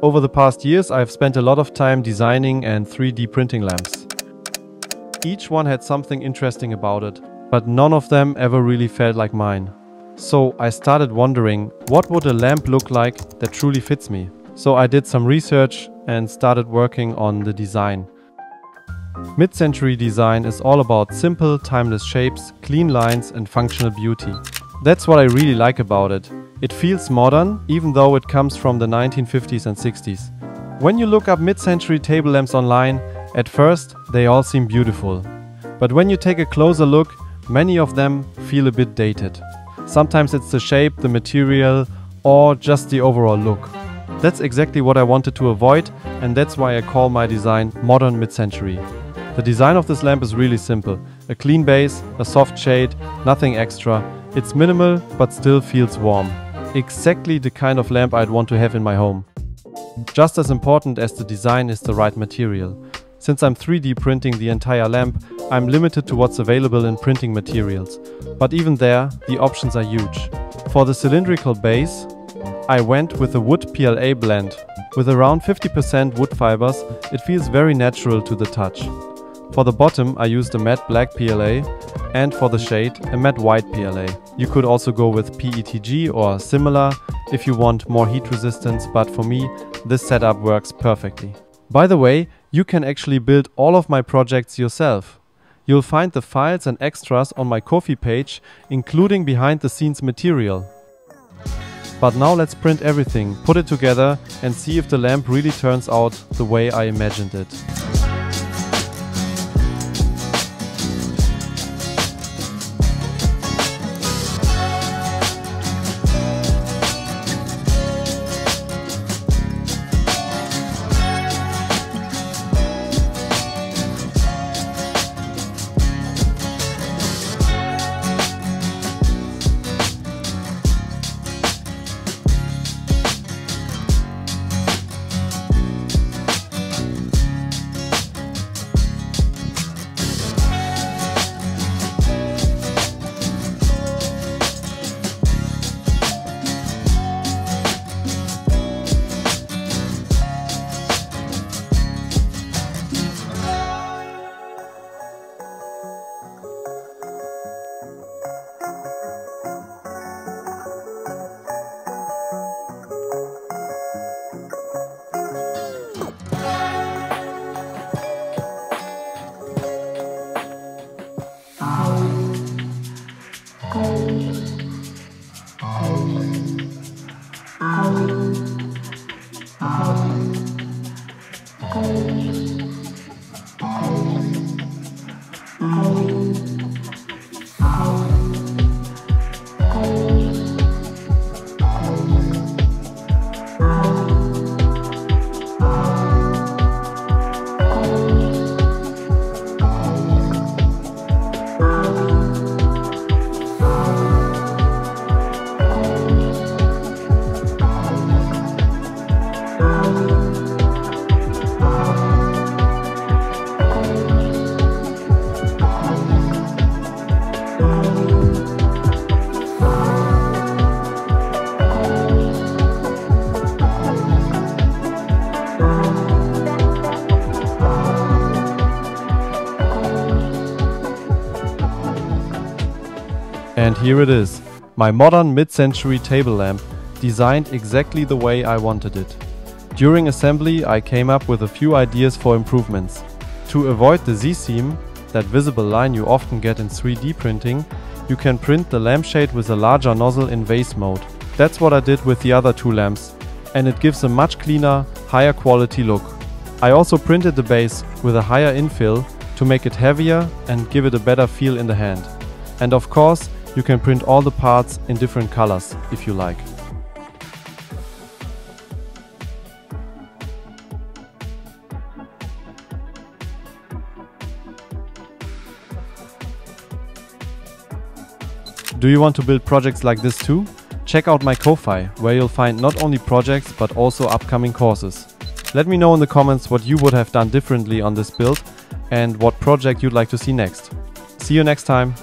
Over the past years, I've spent a lot of time designing and 3D printing lamps. Each one had something interesting about it, but none of them ever really felt like mine. So I started wondering, what would a lamp look like that truly fits me? So I did some research and started working on the design. Mid-century design is all about simple, timeless shapes, clean lines and functional beauty. That's what I really like about it. It feels modern, even though it comes from the 1950s and 60s. When you look up mid-century table lamps online, at first they all seem beautiful. But when you take a closer look, many of them feel a bit dated. Sometimes it's the shape, the material, or just the overall look. That's exactly what I wanted to avoid, and that's why I call my design modern mid-century. The design of this lamp is really simple. A clean base, a soft shade, nothing extra, it's minimal, but still feels warm. Exactly the kind of lamp I'd want to have in my home. Just as important as the design is the right material. Since I'm 3D printing the entire lamp, I'm limited to what's available in printing materials. But even there, the options are huge. For the cylindrical base, I went with a wood PLA blend. With around 50% wood fibers, it feels very natural to the touch. For the bottom, I used a matte black PLA and for the shade, a matte white PLA. You could also go with PETG or similar if you want more heat resistance, but for me, this setup works perfectly. By the way, you can actually build all of my projects yourself. You'll find the files and extras on my Ko-fi page, including behind the scenes material. But now let's print everything, put it together and see if the lamp really turns out the way I imagined it. And here it is, my modern mid-century table lamp, designed exactly the way I wanted it. During assembly I came up with a few ideas for improvements. To avoid the Z-seam, that visible line you often get in 3D printing, you can print the lampshade with a larger nozzle in vase mode. That's what I did with the other two lamps, and it gives a much cleaner, higher quality look. I also printed the base with a higher infill to make it heavier and give it a better feel in the hand. And of course, you can print all the parts in different colors if you like. Do you want to build projects like this too? Check out my Ko-Fi, where you'll find not only projects but also upcoming courses. Let me know in the comments what you would have done differently on this build and what project you'd like to see next. See you next time!